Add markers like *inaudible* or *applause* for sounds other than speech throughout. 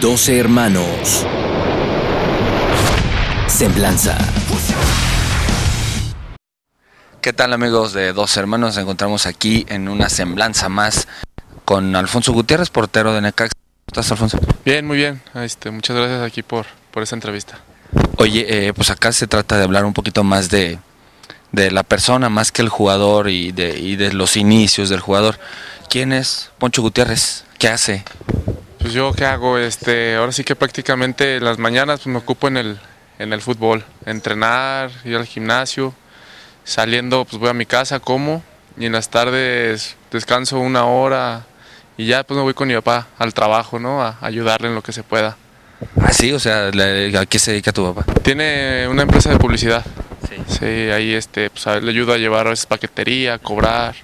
12 hermanos. Semblanza. ¿Qué tal amigos de Dos Hermanos? Nos encontramos aquí en una semblanza más con Alfonso Gutiérrez, portero de Necaxa. ¿Cómo estás, Alfonso? Bien, muy bien. Este, muchas gracias aquí por, por esta entrevista. Oye, eh, pues acá se trata de hablar un poquito más de, de la persona, más que el jugador y de, y de los inicios del jugador. ¿Quién es Poncho Gutiérrez? ¿Qué hace? Pues yo qué hago, este, ahora sí que prácticamente en las mañanas pues, me ocupo en el, en el fútbol, entrenar, ir al gimnasio, saliendo pues voy a mi casa, como y en las tardes descanso una hora y ya pues me voy con mi papá al trabajo, ¿no? A ayudarle en lo que se pueda. Ah, sí, o sea, ¿a qué se dedica tu papá? Tiene una empresa de publicidad. Sí. Sí, ahí este, pues, le ayudo a llevar a veces paquetería, a cobrar,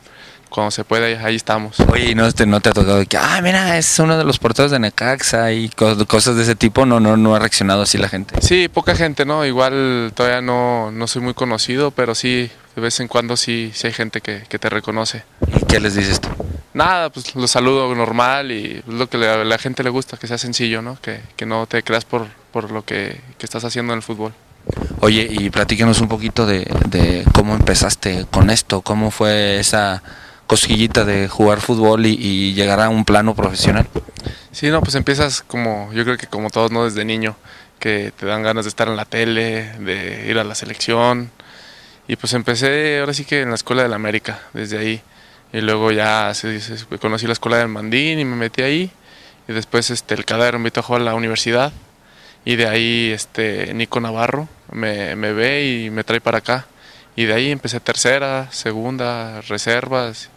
cuando se puede, ahí estamos. Oye, ¿y no te, no te ha tocado que, ah, mira, es uno de los porteros de Necaxa y co- cosas de ese tipo? No, no, no ha reaccionado así la gente. Sí, poca gente, ¿no? Igual todavía no, no soy muy conocido, pero sí, de vez en cuando sí, sí hay gente que, que te reconoce. ¿Y qué les dices tú? Nada, pues lo saludo normal y lo que a la gente le gusta, que sea sencillo, ¿no? Que, que no te creas por, por lo que, que estás haciendo en el fútbol. Oye, y platícanos un poquito de, de cómo empezaste con esto, cómo fue esa cosquillita de jugar fútbol y, y llegar a un plano profesional. Sí, no, pues empiezas como, yo creo que como todos, ¿no? Desde niño, que te dan ganas de estar en la tele, de ir a la selección. Y pues empecé ahora sí que en la escuela de la América, desde ahí. Y luego ya se- conocí la escuela del Mandín y me metí ahí. Y después este, el Cadero me invitó a jugar a la universidad. Y de ahí este, Nico Navarro me ve y me trae para acá. Y de ahí empecé tercera, segunda, reservas.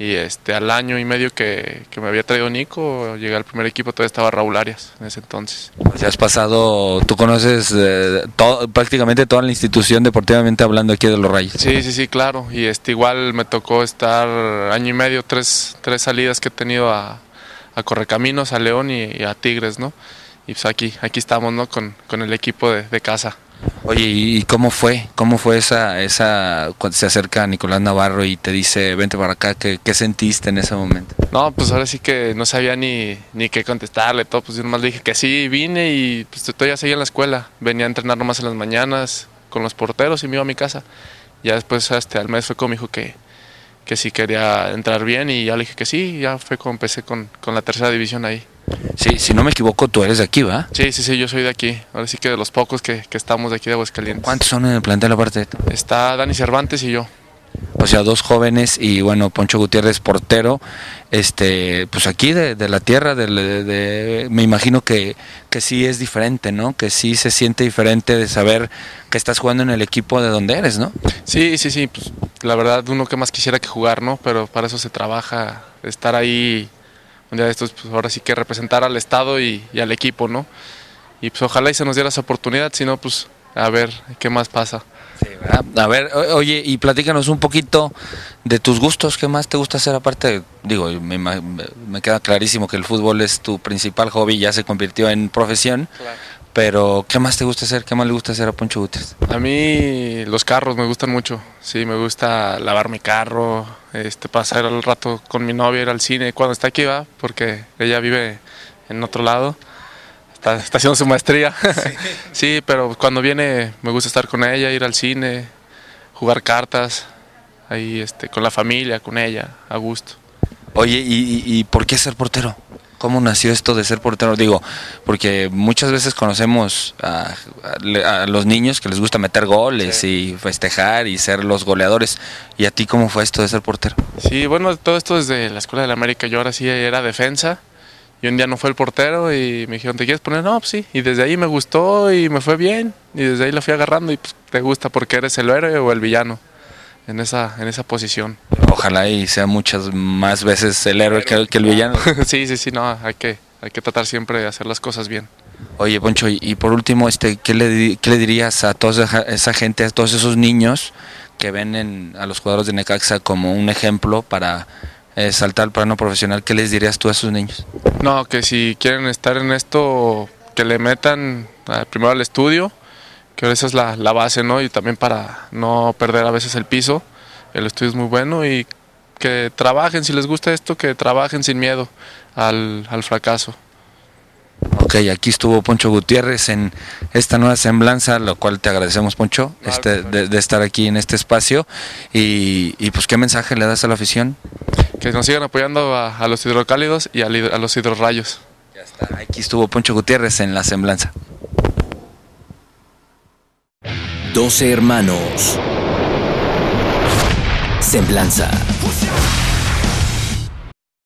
Y este, al año y medio que, que me había traído Nico, llegué al primer equipo, todavía estaba Raúl Arias en ese entonces. O sea, has pasado, tú conoces eh, todo- prácticamente toda la institución deportivamente hablando aquí de los Rayos. Sí, sí, sí, claro. Y este, igual me tocó estar año y medio, tres, tres salidas que he tenido a, a Correcaminos, a León y, y a Tigres, ¿no? Y pues aquí, aquí estamos, ¿no? Con, con el equipo de, de casa. Oye, ¿y cómo fue? ¿Cómo fue esa, esa, cuando se acerca Nicolás Navarro y te dice, vente para acá, ¿qué, sentiste en ese momento? No, pues ahora sí que no sabía ni, ni qué contestarle, todo, pues yo nomás le dije que sí, vine y pues todavía seguía en la escuela. Venía a entrenar nomás en las mañanas con los porteros y me iba a mi casa. Ya después este, al mes fue dijo que, que sí quería entrar bien y ya le dije que sí, ya fue como empecé con, con la tercera división ahí. Sí, si no me equivoco, tú eres de aquí, ¿va? Sí, sí, sí, yo soy de aquí. Ahora sí que de los pocos que, que estamos de aquí de Aguascalientes. ¿Cuántos son en el plantel aparte? Está Dani Cervantes y yo. O sea, dos jóvenes y bueno, Poncho Gutiérrez portero, este, pues aquí de, de la tierra, de, de- de- me imagino que, que sí es diferente, ¿no? Que sí se siente diferente de saber que estás jugando en el equipo de donde eres, ¿no? Sí, sí, sí, pues la verdad uno que más quisiera que jugar, ¿no? Pero para eso se trabaja, estar ahí un día de estos, pues ahora sí que representar al Estado y, y al equipo, ¿no? Y pues ojalá y se nos diera esa oportunidad, si no, pues a ver qué más pasa. ¿verdad? A ver, oye, y platícanos un poquito de tus gustos, ¿qué más te gusta hacer aparte? Digo, me, me queda clarísimo que el fútbol es tu principal hobby, ya se convirtió en profesión, pero ¿qué más te gusta hacer? ¿Qué más le gusta hacer a Poncho Gutiérrez? A mí los carros me gustan mucho, sí, me gusta lavar mi carro, este, pasar el rato con mi novia, ir al cine, cuando está aquí va, porque ella vive en otro lado, está, está haciendo su maestría, sí. *laughs* pero cuando viene me gusta estar con ella, ir al cine, jugar cartas, ahí este, con la familia, con ella, a gusto. Oye, ¿y, y- y por qué ser portero? ¿Cómo nació esto de ser portero? Digo, porque muchas veces conocemos a, a- a los niños que les gusta meter goles y festejar y ser los goleadores. ¿Y a ti cómo fue esto de ser portero? Sí, bueno, todo esto desde la Escuela de la América. Yo ahora sí era defensa. Y un día no fue el portero y me dijeron, ¿te quieres poner? No, pues sí. Y desde ahí me gustó y me fue bien. Y desde ahí lo fui agarrando y pues te gusta porque eres el héroe o el villano en esa, en esa posición. Ojalá y sea muchas más veces el héroe que, que el villano. *laughs* sí, sí, sí, no, hay que, hay que tratar siempre de hacer las cosas bien. Oye, Poncho, y, por último, este, ¿qué, le, qué le dirías a toda esa, gente, a todos esos niños que ven en- a los jugadores de Necaxa como un ejemplo para eh, saltar al plano profesional? ¿Qué les dirías tú a esos niños? No, que si quieren estar en esto, que le metan primero al estudio, que esa es la, la base, ¿no? Y también para no perder a veces el piso, el estudio es muy bueno y que trabajen, si les gusta esto, que trabajen sin miedo al, al fracaso. Ok, aquí estuvo Poncho Gutiérrez en esta nueva semblanza, lo cual te agradecemos, Poncho, este, de, de estar aquí en este espacio. Y, y, pues, ¿qué mensaje le das a la afición? Que nos sigan apoyando a, a los hidrocálidos y a los hidrorrayos. Ya está. Aquí estuvo Poncho Gutiérrez en la semblanza. 12 hermanos. Semblanza.